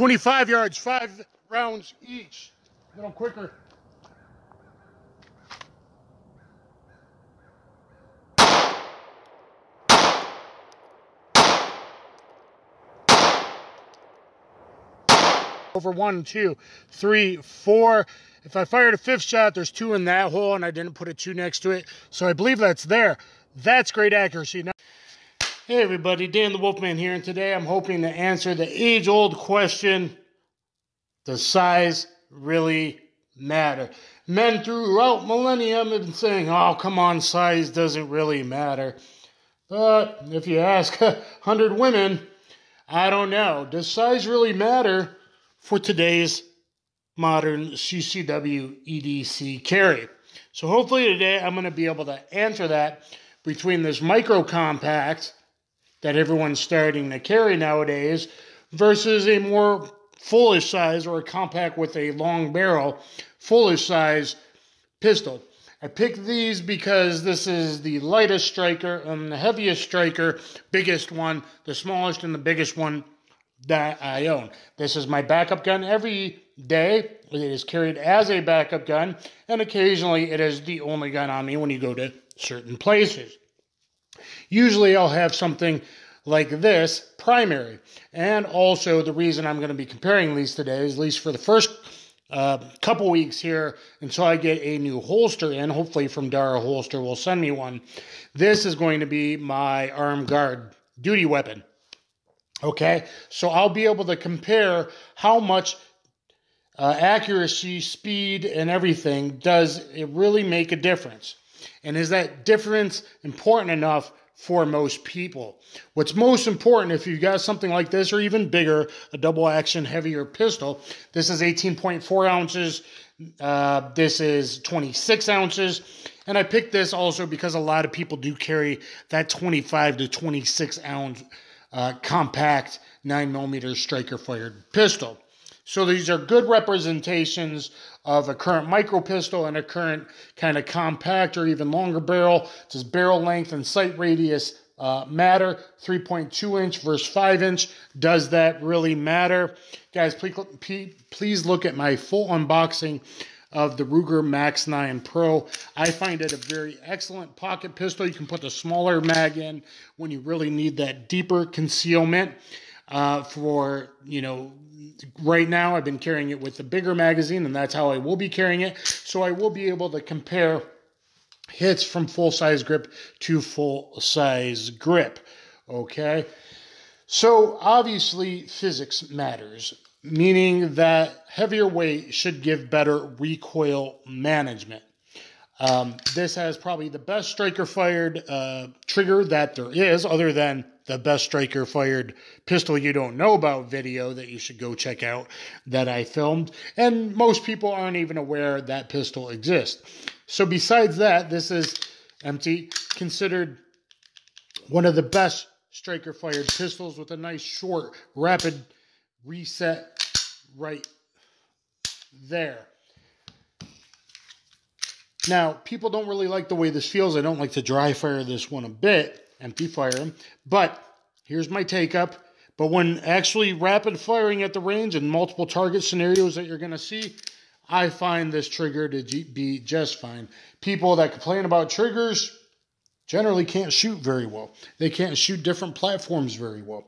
25 yards, five rounds each. A little quicker. Over one, two, three, four. If I fired a fifth shot, there's two in that hole and I didn't put a two next to it. So I believe that's there. That's great accuracy. Now, hey everybody, Dan the Wolfman here. And today I'm hoping to answer the age old question, does size really matter? Men throughout millennium have been saying, oh, come on, size doesn't really matter. But if you ask 100 women, I don't know. Does size really matter? for today's modern CCW EDC carry. So hopefully today I'm going to be able to answer that between this micro compact that everyone's starting to carry nowadays versus a more fullish size or a compact with a long barrel, fullish size pistol. I picked these because this is the lightest striker and the heaviest striker, biggest one, the smallest and the biggest one that I own. This is my backup gun every day. It is carried as a backup gun, and occasionally it is the only gun on me when you go to certain places. Usually I'll have something like this primary. And also the reason I'm going to be comparing these today is at least for the first uh, couple weeks here until I get a new holster in. Hopefully from Dara Holster will send me one. This is going to be my arm guard duty weapon. Okay, so I'll be able to compare how much uh, accuracy, speed, and everything does it really make a difference? And is that difference important enough for most people? What's most important if you've got something like this or even bigger, a double action heavier pistol, this is 18.4 ounces, uh, this is 26 ounces. And I picked this also because a lot of people do carry that 25 to 26 ounce uh, compact 9 millimeter striker fired pistol. So these are good representations of a current micro pistol and a current kind of compact or even longer barrel. Does barrel length and sight radius uh, matter? 3.2 inch versus 5 inch. Does that really matter? Guys, please, please look at my full unboxing of the Ruger Max 9 Pro. I find it a very excellent pocket pistol. You can put the smaller mag in when you really need that deeper concealment. Uh, for, you know, right now I've been carrying it with the bigger magazine, and that's how I will be carrying it. So I will be able to compare hits from full size grip to full size grip. Okay. So obviously physics matters meaning that heavier weight should give better recoil management. Um, this has probably the best striker fired uh, trigger that there is, other than the best striker fired pistol you don't know about video that you should go check out that I filmed. And most people aren't even aware that pistol exists. So, besides that, this is empty, considered one of the best striker fired pistols with a nice short, rapid reset right there. Now, people don't really like the way this feels. I don't like to dry fire this one a bit, empty fire. But here's my take up. But when actually rapid firing at the range and multiple target scenarios that you're going to see, I find this trigger to be just fine. People that complain about triggers generally can't shoot very well. They can't shoot different platforms very well.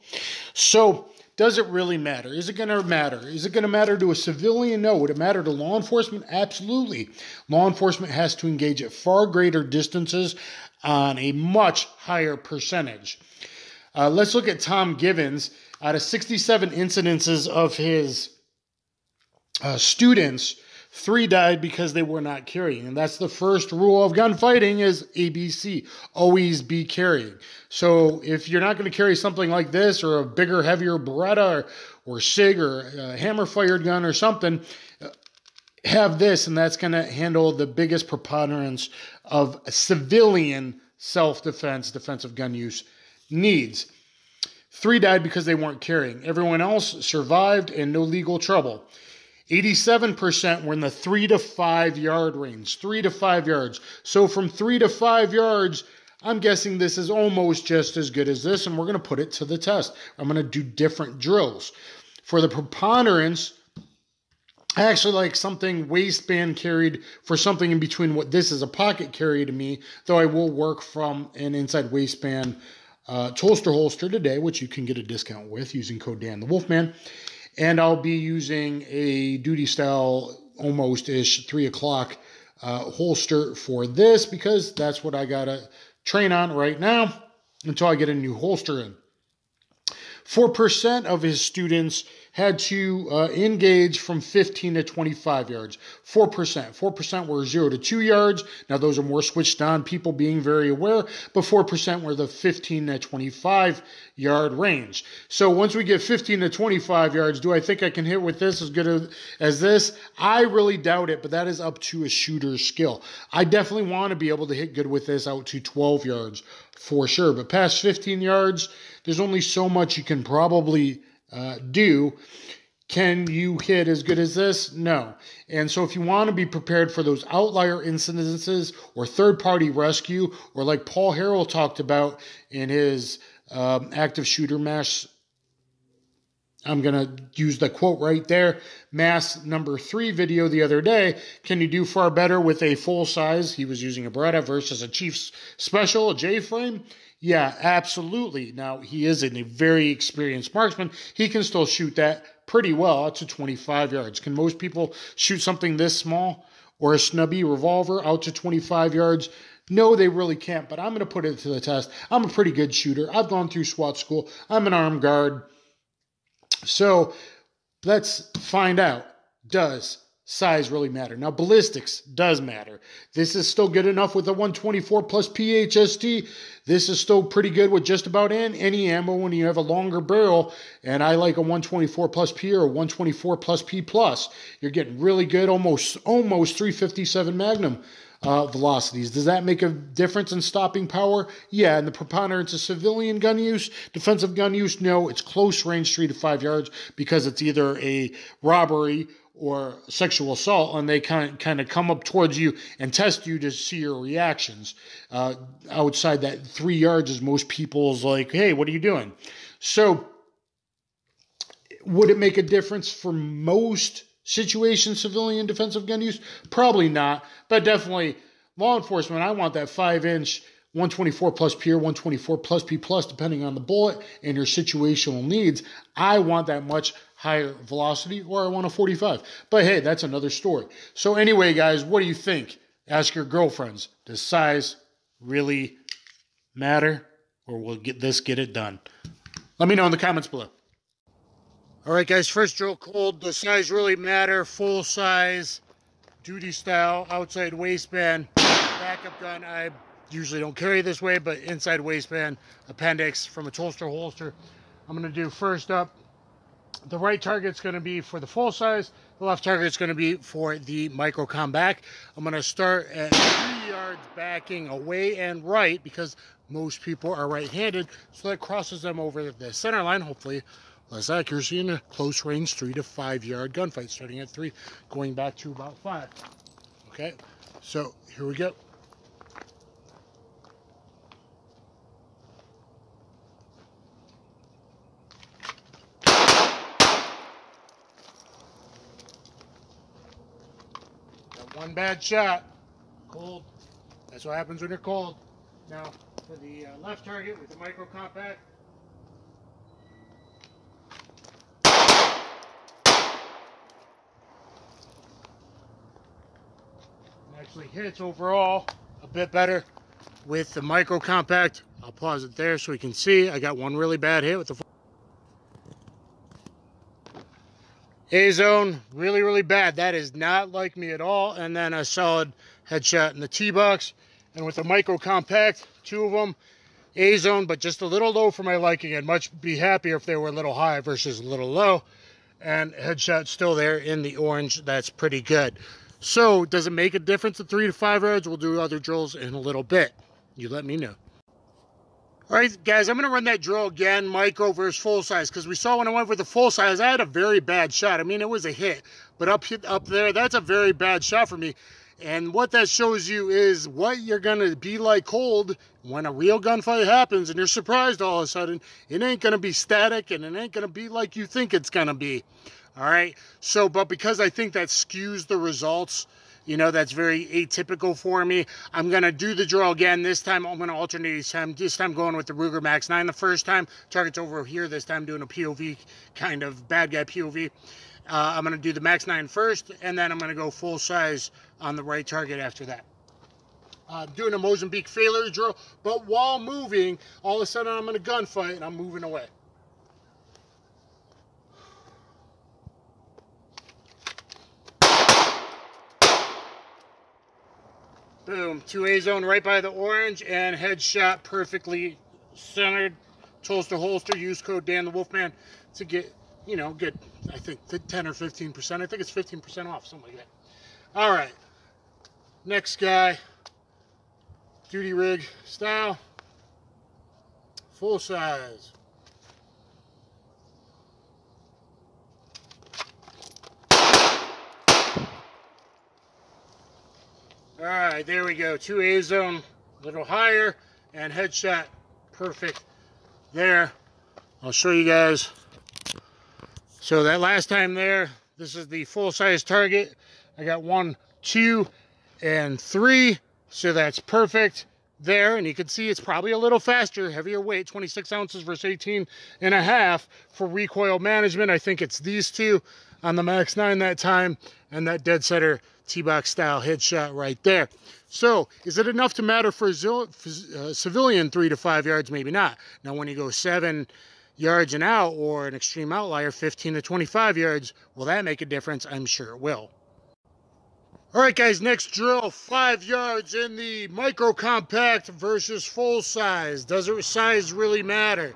So does it really matter? Is it going to matter? Is it going to matter to a civilian? No. Would it matter to law enforcement? Absolutely. Law enforcement has to engage at far greater distances on a much higher percentage. Uh, let's look at Tom Givens. Out of 67 incidences of his uh, students, Three died because they were not carrying. And that's the first rule of gunfighting is ABC. Always be carrying. So if you're not going to carry something like this or a bigger, heavier Beretta or, or SIG or a hammer fired gun or something, uh, have this and that's going to handle the biggest preponderance of civilian self-defense, defensive gun use needs. Three died because they weren't carrying. Everyone else survived and no legal trouble. 87% were in the three to five yard range, three to five yards. So from three to five yards, I'm guessing this is almost just as good as this, and we're going to put it to the test. I'm going to do different drills. For the preponderance, I actually like something waistband carried for something in between what this is a pocket carry to me, though I will work from an inside waistband uh, Tulster holster today, which you can get a discount with using code Dan the Wolfman. And I'll be using a duty style almost ish three o'clock uh, holster for this because that's what I got to train on right now until I get a new holster in. 4% of his students had to uh, engage from 15 to 25 yards. 4%. 4% were 0 to 2 yards. Now, those are more switched on, people being very aware, but 4% were the 15 to 25 yard range. So once we get 15 to 25 yards, do I think I can hit with this as good as this? I really doubt it, but that is up to a shooter's skill. I definitely want to be able to hit good with this out to 12 yards for sure, but past 15 yards, there's only so much you can probably uh, do. Can you hit as good as this? No. And so, if you want to be prepared for those outlier incidences or third party rescue, or like Paul Harrell talked about in his um, active shooter mass, I'm going to use the quote right there. Mass number three video the other day. Can you do far better with a full size? He was using a Beretta versus a Chiefs special, a J frame. Yeah, absolutely. Now, he is a very experienced marksman. He can still shoot that pretty well out to 25 yards. Can most people shoot something this small or a snubby revolver out to 25 yards? No, they really can't, but I'm going to put it to the test. I'm a pretty good shooter. I've gone through SWAT school. I'm an armed guard. So let's find out does size really matter. Now, ballistics does matter. This is still good enough with a 124 plus P HST. This is still pretty good with just about any ammo when you have a longer barrel. And I like a 124 plus P or 124 plus P plus. You're getting really good, almost almost 357 Magnum. Uh, velocities. Does that make a difference in stopping power? Yeah, and the preponderance of civilian gun use, defensive gun use, no, it's close range, three to five yards, because it's either a robbery or sexual assault, and they kind of, kind of come up towards you and test you to see your reactions. Uh, outside that three yards is most people's like, hey, what are you doing? So, would it make a difference for most situations, civilian defensive gun use? Probably not, but definitely law enforcement. I want that five inch 124 plus P or 124 plus P plus, depending on the bullet and your situational needs. I want that much higher velocity or I want a 45. But hey, that's another story. So, anyway, guys, what do you think? Ask your girlfriends. Does size really matter or will get this get it done? Let me know in the comments below. All right, guys, first drill cold. Does size really matter? Full size, duty style, outside waistband, backup gun. I usually don't carry this way, but inside waistband, appendix from a Tulster holster. I'm going to do first up. The right target's going to be for the full size. The left target's going to be for the micro back. I'm going to start at three yards backing away and right because most people are right-handed. So that crosses them over the center line, hopefully less accuracy in a close range three to five yard gunfight, starting at three, going back to about five. Okay, so here we go. One bad shot. Cold. That's what happens when you're cold. Now, for the uh, left target with the micro compact. Actually hits overall a bit better with the micro compact. I'll pause it there so we can see. I got one really bad hit with the A-zone, really, really bad. That is not like me at all. And then a solid headshot in the T-box. And with the micro compact, two of them, A-zone, but just a little low for my liking. I'd much be happier if they were a little high versus a little low. And headshot still there in the orange. That's pretty good. So, does it make a difference at three to five yards? We'll do other drills in a little bit. You let me know. All right, guys, I'm going to run that drill again, micro versus full size, because we saw when I went with the full size, I had a very bad shot. I mean, it was a hit, but up up there, that's a very bad shot for me. And what that shows you is what you're going to be like cold when a real gunfight happens and you're surprised all of a sudden. It ain't going to be static and it ain't going to be like you think it's going to be. All right. So, but because I think that skews the results, you know, that's very atypical for me. I'm going to do the drill again. This time I'm going to alternate each time. This time going with the Ruger Max 9 the first time. Target's over here. This time doing a POV, kind of bad guy POV. Uh, I'm going to do the Max 9 first, and then I'm going to go full size on the right target after that. Uh, doing a Mozambique failure drill, but while moving, all of a sudden I'm in a gunfight and I'm moving away. Boom, 2A zone right by the orange and headshot perfectly centered. Tulster holster, use code Dan the Wolfman to get, you know, get, I think 10 or 15%. I think it's 15% off, something like that. All right, next guy, duty rig style, full size. All right, there we go. 2A zone, a little higher, and headshot perfect there. I'll show you guys. So that last time there, this is the full-size target. I got one, two, and three. So that's perfect there. And you can see it's probably a little faster, heavier weight, 26 ounces versus 18 and a half for recoil management. I think it's these two on the Max 9 that time and that dead center T-box style headshot right there. So is it enough to matter for a uh, civilian three to five yards? Maybe not. Now when you go seven yards and out or an extreme outlier 15 to 25 yards, will that make a difference? I'm sure it will. All right, guys, next drill, five yards in the micro compact versus full size. Does it size really matter?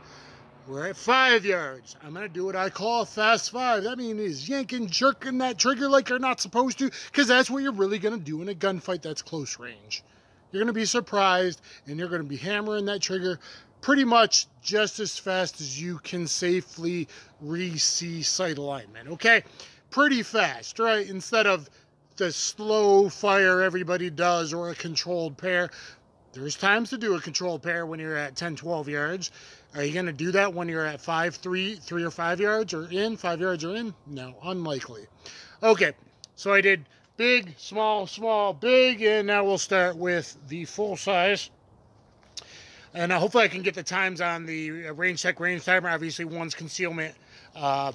We're at five yards. I'm going to do what I call fast five. That means yanking, jerking that trigger like you're not supposed to, because that's what you're really going to do in a gunfight that's close range. You're going to be surprised, and you're going to be hammering that trigger pretty much just as fast as you can safely re-see sight alignment, okay? Pretty fast, right? Instead of the slow fire everybody does or a controlled pair. There's times to do a controlled pair when you're at 10, 12 yards. Are you going to do that when you're at five, three, three or five yards or in? Five yards or in? No, unlikely. Okay, so I did big, small, small, big, and now we'll start with the full size. And hopefully I can get the times on the range tech range timer. Obviously, one's concealment um,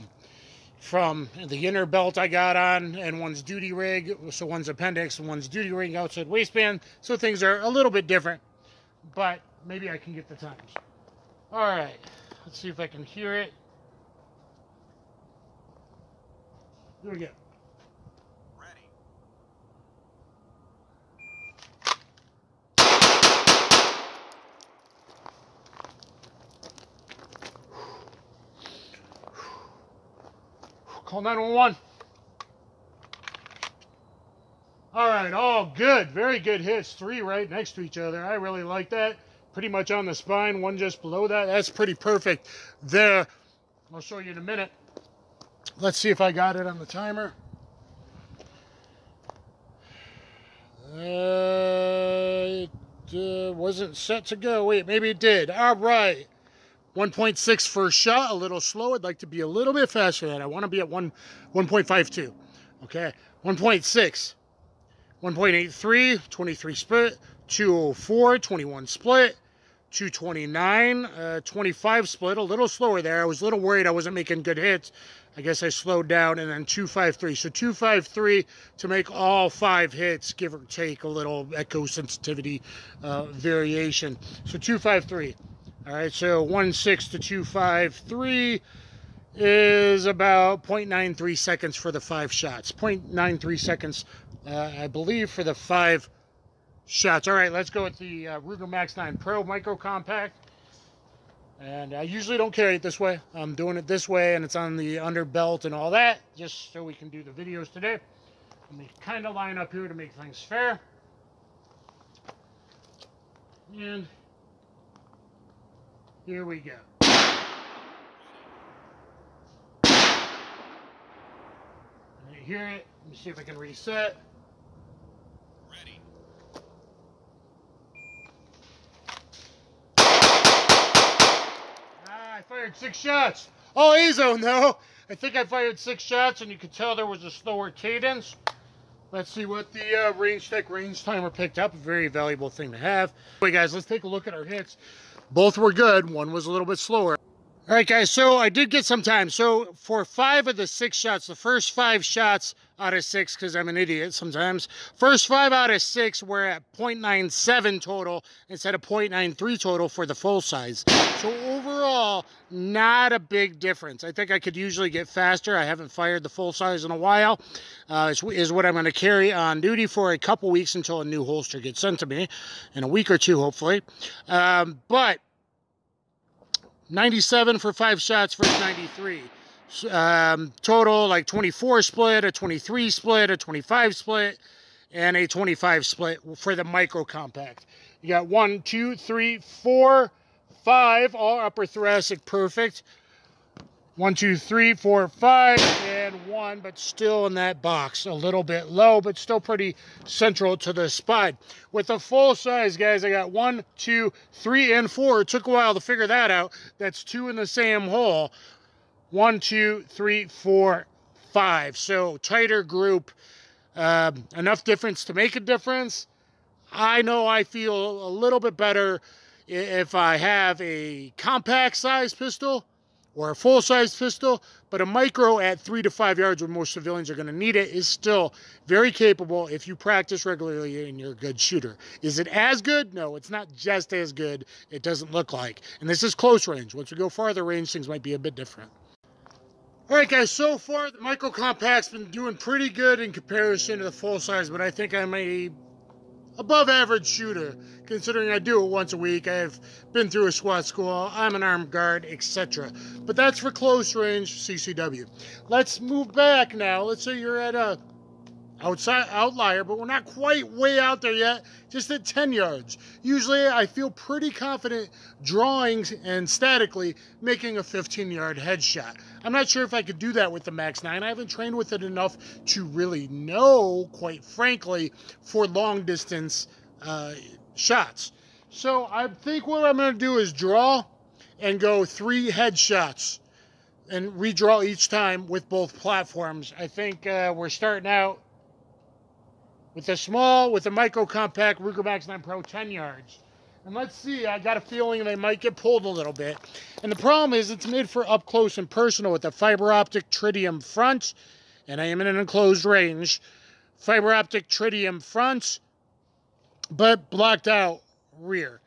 from the inner belt I got on, and one's duty rig. So one's appendix, and one's duty rig outside waistband. So things are a little bit different, but maybe I can get the times. All right, let's see if I can hear it. Here we go. Call 911. All right, all good. Very good hits. Three right next to each other. I really like that pretty much on the spine, one just below that. That's pretty perfect there. I'll show you in a minute. Let's see if I got it on the timer. Uh, it uh, wasn't set to go. Wait, maybe it did. All right. 1.6 first shot, a little slow. I'd like to be a little bit faster than that. I want to be at 1 1.52. Okay. 1.6. 1.83, 23 split, 204, 21 split, 229, uh, 25 split, a little slower there. I was a little worried I wasn't making good hits. I guess I slowed down, and then 253. So 253 to make all five hits, give or take a little echo sensitivity uh, variation. So 253. All right, so 1.6 to 253 is about 0.93 seconds for the five shots. 0.93 seconds, uh, I believe, for the five shots. All right, let's go with the uh, Ruger Max 9 Pro Micro Compact. And I usually don't carry it this way. I'm doing it this way, and it's on the under belt and all that, just so we can do the videos today. Let me kind of line up here to make things fair. And here we go. Can you hear it? Let me see if I can reset. Ready. Ah, I fired six shots. Oh, Ezo, no. I think I fired six shots, and you could tell there was a slower cadence. Let's see what the uh, range tech range timer picked up. A very valuable thing to have. Okay, guys, let's take a look at our hits. Both were good. One was a little bit slower. All right, guys, so I did get some time. So for five of the six shots, the first five shots out of six, because I'm an idiot sometimes, first five out of six were at 0.97 total instead of 0.93 total for the full size. So overall, not a big difference. I think I could usually get faster. I haven't fired the full size in a while. Uh, is what I'm going to carry on duty for a couple weeks until a new holster gets sent to me in a week or two, hopefully. Um, but 97 for five shots versus 93. Um, total like 24 split, a 23 split, a 25 split, and a 25 split for the micro compact. You got one, two, three, four, five, all upper thoracic perfect. One, two, three, four, five, and one, but still in that box. A little bit low, but still pretty central to the spine. With the full size, guys, I got one, two, three, and four. It took a while to figure that out. That's two in the same hole. One, two, three, four, five. So tighter group. Um, enough difference to make a difference. I know I feel a little bit better if I have a compact size pistol or a full-size pistol, but a micro at three to five yards where most civilians are going to need it is still very capable if you practice regularly and you're a good shooter. Is it as good? No, it's not just as good. It doesn't look like. And this is close range. Once we go farther range, things might be a bit different. All right, guys, so far the micro compact's been doing pretty good in comparison to the full size, but I think I'm a above average shooter, considering I do it once a week. I've been through a SWAT school, I'm an armed guard, etc. But that's for close range CCW. Let's move back now. Let's say you're at a outside outlier, but we're not quite way out there yet, just at 10 yards. Usually I feel pretty confident drawing and statically making a 15 yard headshot. I'm not sure if I could do that with the Max 9. I haven't trained with it enough to really know, quite frankly, for long distance uh, shots. So I think what I'm going to do is draw and go three headshots and redraw each time with both platforms. I think uh, we're starting out with the small, with the micro compact Ruger Max 9 Pro 10 yards. And let's see, I got a feeling they might get pulled a little bit. And the problem is it's made for up close and personal with the fiber optic tritium front, and I am in an enclosed range. Fiber optic tritium front, but blocked out rear.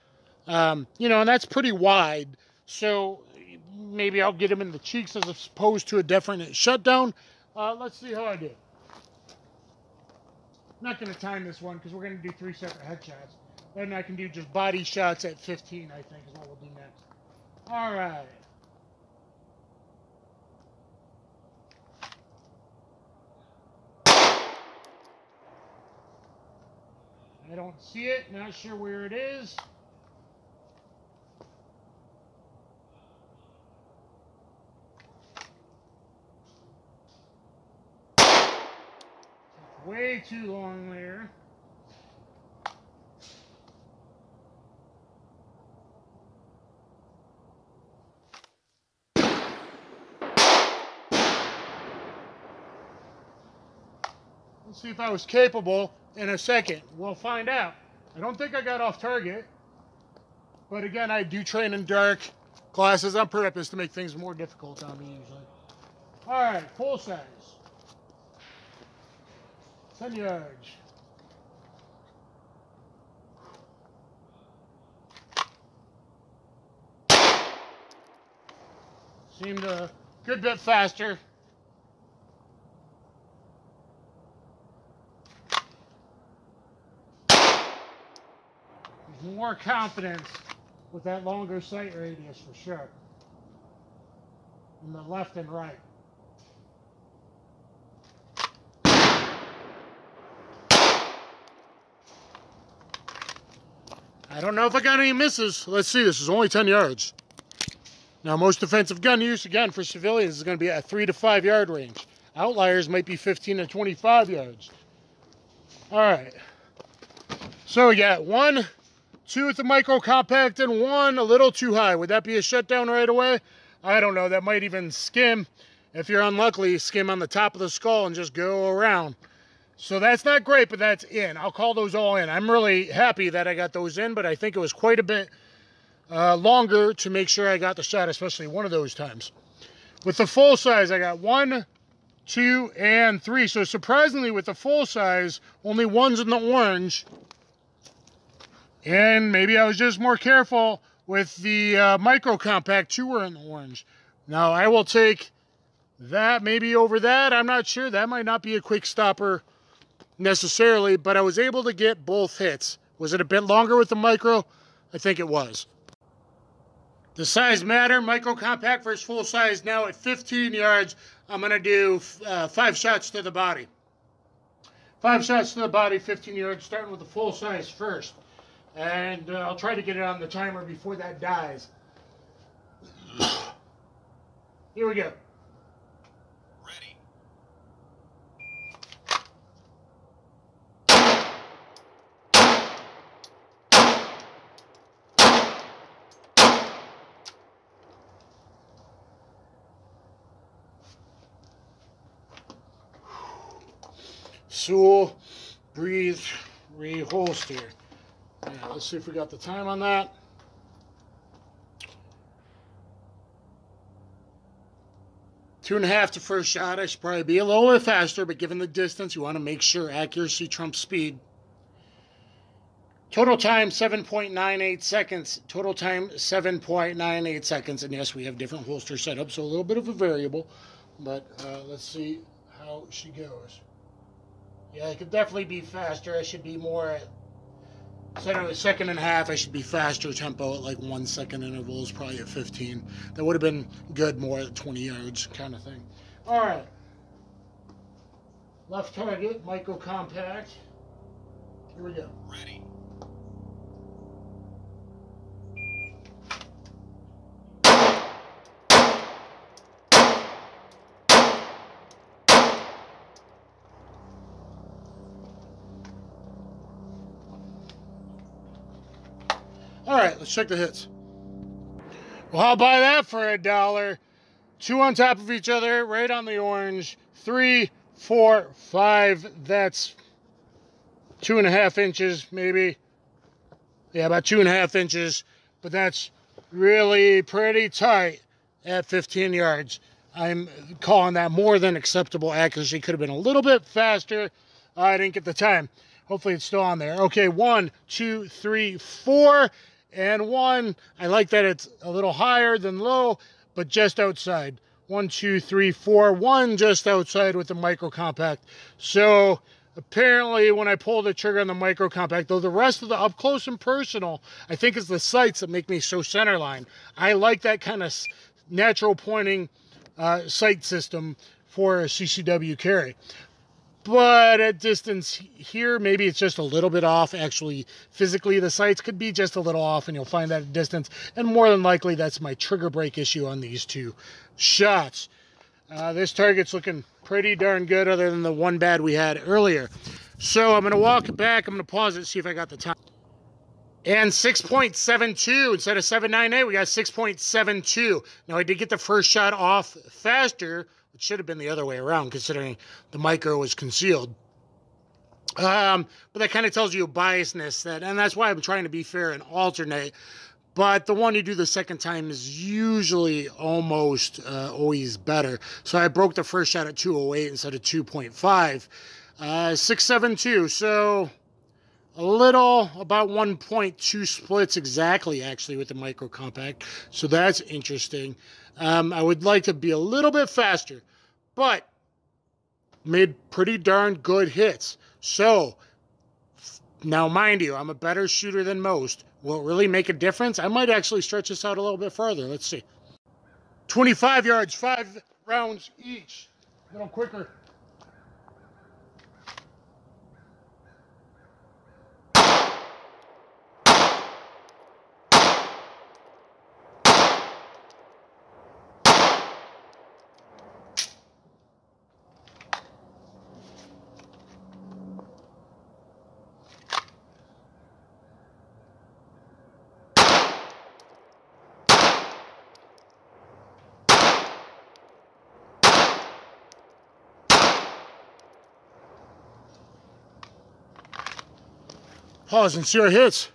Um, you know, and that's pretty wide. So maybe I'll get him in the cheeks as opposed to a definite shutdown. Uh, let's see how I do not going to time this one because we're going to do three separate headshots. Then I can do just body shots at 15, I think, is what we'll do next. All right. I don't see it, not sure where it is. way too long there. See if I was capable in a second. We'll find out. I don't think I got off target. But again, I do train in dark classes on purpose to make things more difficult on me usually. All right, full size. 10 yards. Seemed a good bit faster. More confidence with that longer sight radius for sure. In the left and right. I don't know if I got any misses. Let's see, this is only 10 yards. Now, most defensive gun use, again, for civilians is going to be at 3 to 5 yard range. Outliers might be 15 to 25 yards. All right. So we got one, two with the micro compact, and one a little too high. Would that be a shutdown right away? I don't know, that might even skim. If you're unlucky, skim on the top of the skull and just go around. So that's not great, but that's in. I'll call those all in. I'm really happy that I got those in, but I think it was quite a bit uh, longer to make sure I got the shot, especially one of those times. With the full size, I got one, two, and three. So surprisingly, with the full size, only one's in the orange. And maybe I was just more careful with the uh, micro compact, were in the orange. Now, I will take that maybe over that. I'm not sure. That might not be a quick stopper necessarily, but I was able to get both hits. Was it a bit longer with the micro? I think it was. The size matter, micro compact versus full size now at 15 yards. I'm going to do uh, five shots to the body. Five shots to the body, 15 yards, starting with the full size first. And uh, I'll try to get it on the timer before that dies. Here we go. Ready. Sewell, breathe, reholster. Let's see if we got the time on that. Two and a half to first shot. I should probably be a little bit faster, but given the distance, you want to make sure accuracy trumps speed. Total time 7.98 seconds. Total time 7.98 seconds. And yes, we have different holster setups, so a little bit of a variable. But uh, let's see how she goes. Yeah, it could definitely be faster. I should be more instead a second and a half, I should be faster tempo at like one second intervals, probably at 15. That would have been good more at 20 yards kind of thing. All right. Left target, micro compact. Here we go. Ready. All right, let's check the hits. Well, I'll buy that for a dollar. Two on top of each other, right on the orange. Three, four, five. That's two and a half inches, maybe. Yeah, about two and a half inches. But that's really pretty tight at 15 yards. I'm calling that more than acceptable accuracy. Could have been a little bit faster. I didn't get the time. Hopefully it's still on there. Okay, one, two, three, four and one. I like that it's a little higher than low, but just outside. One, two, three, four, one just outside with the micro compact. So apparently when I pull the trigger on the micro compact, though the rest of the up close and personal, I think is the sights that make me so centerline. I like that kind of natural pointing uh, sight system for a CCW carry but at distance here, maybe it's just a little bit off. Actually, physically, the sights could be just a little off, and you'll find that at distance. And more than likely, that's my trigger break issue on these two shots. Uh, this target's looking pretty darn good, other than the one bad we had earlier. So I'm going to walk back. I'm going to pause it, see if I got the time. And 6.72 instead of 798, we got 6.72. Now, I did get the first shot off faster, it should have been the other way around, considering the micro was concealed. Um, but that kind of tells you a biasness that, and that's why I'm trying to be fair and alternate. But the one you do the second time is usually almost uh, always better. So I broke the first shot at 208 instead of 2.5. Uh, 672. So a little, about 1.2 splits exactly, actually, with the micro compact. So that's interesting. Um, I would like to be a little bit faster, but made pretty darn good hits. So, now mind you, I'm a better shooter than most. Will it really make a difference? I might actually stretch this out a little bit further. Let's see. 25 yards, five rounds each. A little quicker. Pause and see our hits.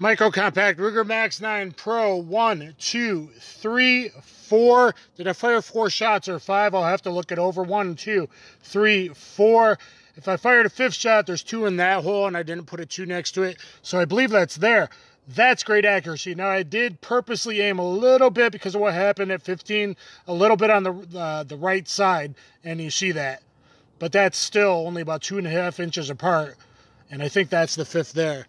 Micro Compact Ruger Max 9 Pro. One, two, three, four. Did I fire four shots or five? I'll have to look it over. One, two, three, four. If I fired a fifth shot, there's two in that hole, and I didn't put a two next to it. So I believe that's there. That's great accuracy. Now, I did purposely aim a little bit because of what happened at 15, a little bit on the, uh, the right side, and you see that. But that's still only about two and a half inches apart, and I think that's the fifth there.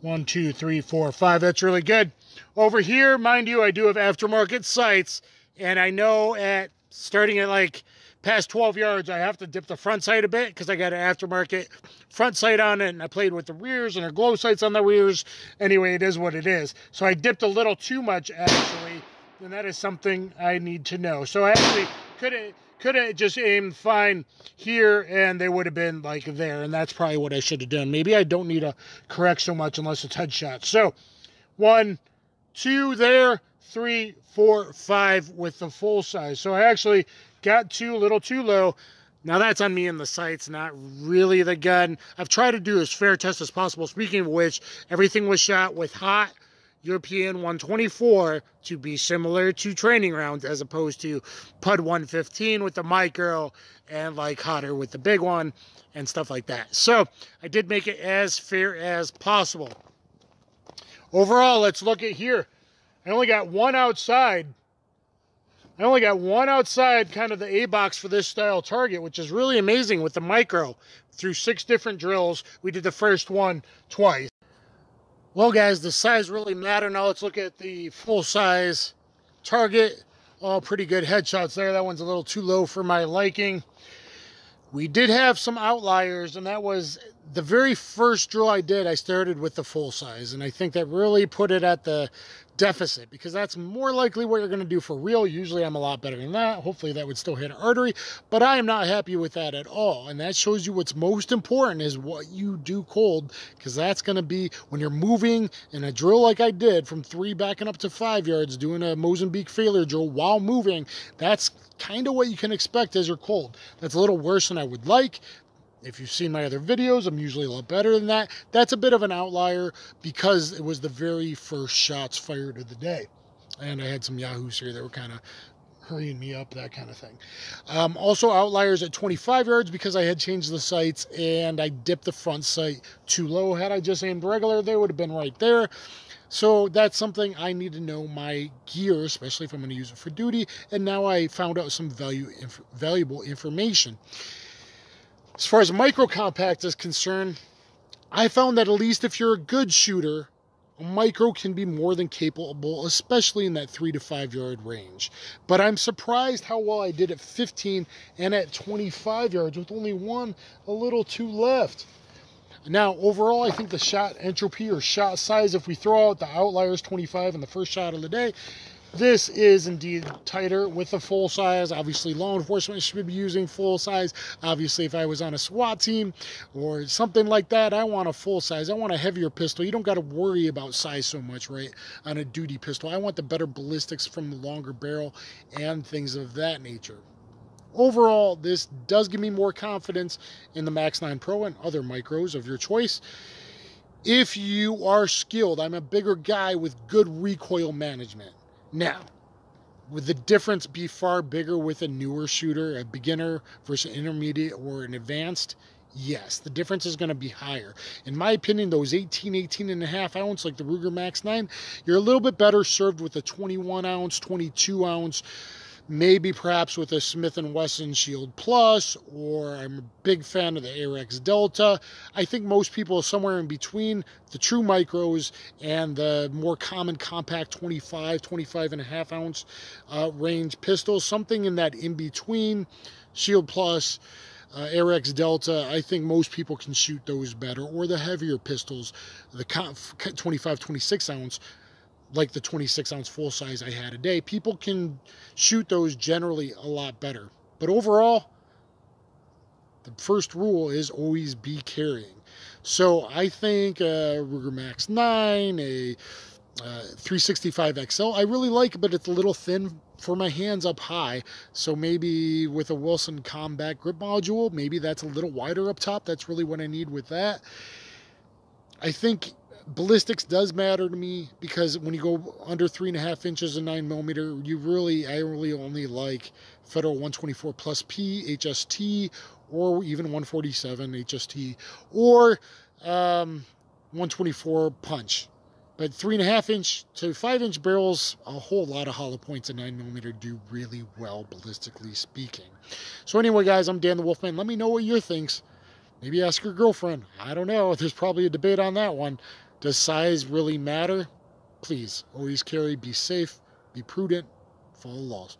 One, two, three, four, five. That's really good. Over here, mind you, I do have aftermarket sights, and I know at starting at like past 12 yards, I have to dip the front sight a bit because I got an aftermarket front sight on it, and I played with the rears and the glow sights on the rears. Anyway, it is what it is. So I dipped a little too much, actually, and that is something I need to know. So I actually could have could have just aimed fine here and they would have been like there. And that's probably what I should have done. Maybe I don't need to correct so much unless it's headshot. So one, two there, three, four, five with the full size. So I actually got two little too low. Now that's on me and the sights, not really the gun. I've tried to do as fair test as possible. Speaking of which, everything was shot with hot European 124 to be similar to training rounds as opposed to PUD 115 with the micro and like hotter with the big one and stuff like that. So I did make it as fair as possible. Overall, let's look at here. I only got one outside. I only got one outside kind of the A box for this style target, which is really amazing with the micro through six different drills. We did the first one twice. Well, guys, the size really matter. Now let's look at the full size target. All pretty good headshots there. That one's a little too low for my liking. We did have some outliers, and that was the very first drill I did, I started with the full size. And I think that really put it at the deficit because that's more likely what you're going to do for real. Usually I'm a lot better than that. Hopefully that would still hit an artery, but I am not happy with that at all. And that shows you what's most important is what you do cold because that's going to be when you're moving in a drill like I did from three backing up to five yards, doing a Mozambique failure drill while moving. That's kind of what you can expect as you're cold. That's a little worse than I would like. If you've seen my other videos, I'm usually a lot better than that. That's a bit of an outlier because it was the very first shots fired of the day. And I had some Yahoos here that were kind of hurrying me up, that kind of thing. Um, also outliers at 25 yards because I had changed the sights and I dipped the front sight too low. Had I just aimed regular, they would have been right there. So that's something I need to know my gear, especially if I'm going to use it for duty. And now I found out some value, inf valuable information. As far as micro compact is concerned, I found that at least if you're a good shooter, a micro can be more than capable, especially in that three to five yard range. But I'm surprised how well I did at 15 and at 25 yards with only one a little too left. Now, overall, I think the shot entropy or shot size, if we throw out the outliers 25 in the first shot of the day, this is indeed tighter with the full size. Obviously, law enforcement should be using full size. Obviously, if I was on a SWAT team or something like that, I want a full size. I want a heavier pistol. You don't got to worry about size so much, right, on a duty pistol. I want the better ballistics from the longer barrel and things of that nature. Overall, this does give me more confidence in the Max 9 Pro and other micros of your choice if you are skilled. I'm a bigger guy with good recoil management. Now, would the difference be far bigger with a newer shooter, a beginner versus intermediate or an advanced? Yes, the difference is going to be higher. In my opinion, those 18, 18 and a half ounce, like the Ruger Max 9, you're a little bit better served with a 21 ounce, 22 ounce, maybe perhaps with a Smith & Wesson Shield Plus, or I'm a big fan of the AREX Delta. I think most people are somewhere in between the true micros and the more common compact 25, 25 and a half ounce uh, range pistols, something in that in between Shield Plus, uh, AREX Delta, I think most people can shoot those better, or the heavier pistols, the 25, 26 ounce, like the 26 ounce full size I had a day, people can shoot those generally a lot better. But overall, the first rule is always be carrying. So I think a Ruger Max 9, a uh, 365 XL, I really like but it's a little thin for my hands up high. So maybe with a Wilson Combat Grip Module, maybe that's a little wider up top. That's really what I need with that. I think ballistics does matter to me because when you go under three and a half inches of nine millimeter, you really, I really only like Federal 124 plus P, HST, or even 147 HST, or um, 124 punch. But three and a half inch to five inch barrels, a whole lot of hollow points at nine millimeter do really well, ballistically speaking. So anyway, guys, I'm Dan the Wolfman. Let me know what your thinks. Maybe ask your girlfriend. I don't know. There's probably a debate on that one. Does size really matter? Please, always carry, be safe, be prudent, follow laws.